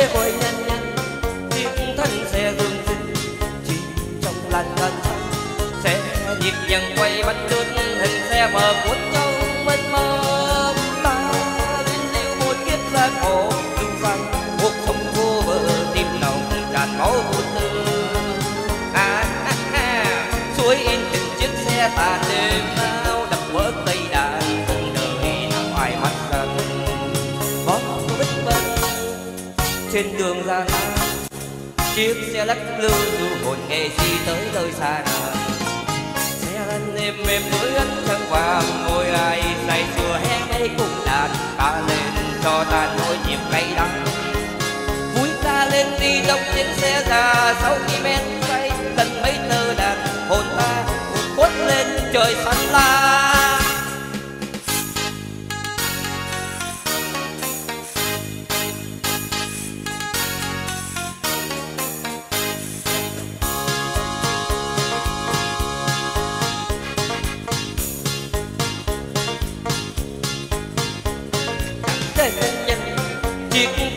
sẽ vội nhân nhanh tiếng thanh xe gương xinh chỉ trong làn đàn xanh sẽ nhịp nhàng quay bánh lướt hình xe mở cuốn trong mênh mông. Ta bên lưu một kiếp xa khổ lưu vang cuộc sống vô bờ tim nồng tràn máu vô tư. À, ha à, suối in từng chiếc xe tàn đêm. Trên đường ra chiếc xe lắc lư du hồn nghệ sĩ tới nơi xa nào xe lăn êm êm mới ánh thăng qua ngồi ai say sưa hé ngay cùng đàn ta lên cho ta nỗi nhịp cay đắng. Vui ta lên đi trong chiếc xe già, sau khi men say lần mấy tơ đàn, hồn ta quất lên trời xanh la.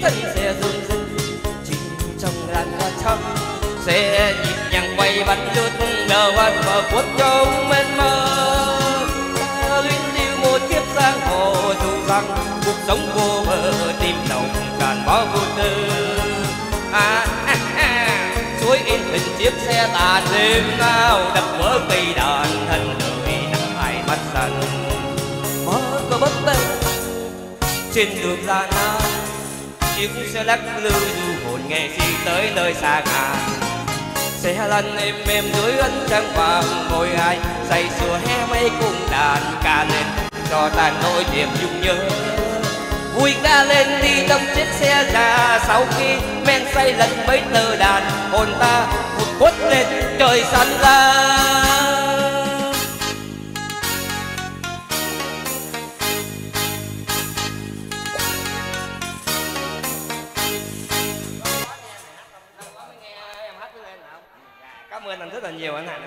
Chiếc thân xe rung rinh chìm trong làn hoa trăm xe nhịp nhàng quay bánh lướt nở hoa mở cuốn trong mênh mơ luyến lưu một kiếp giang hồ dù rằng cuộc sống vô bờ tim lòng tràn bó vô tư. À, à, à, suối in hình chiếc xe tàn đêm nào đập vỡ cây đàn thân đời nặng ai mắt sần mơ có bất tê trên đường gian nan chiếc xe lắc lư du hồn nghe sĩ tới nơi xa ngàn xe lăn êm êm dưới ánh trăng vàng ngồi ai say sưa hé mây cùng đàn ca lên, cho tàn nỗi niềm nhung nhớ. Vui ca lên đi trong chiếc xe già, sau khi men say lần mấy tờ đàn, hồn ta một quất lên trời xanh ra. cảm ơn anh rất là nhiều anh hạnh.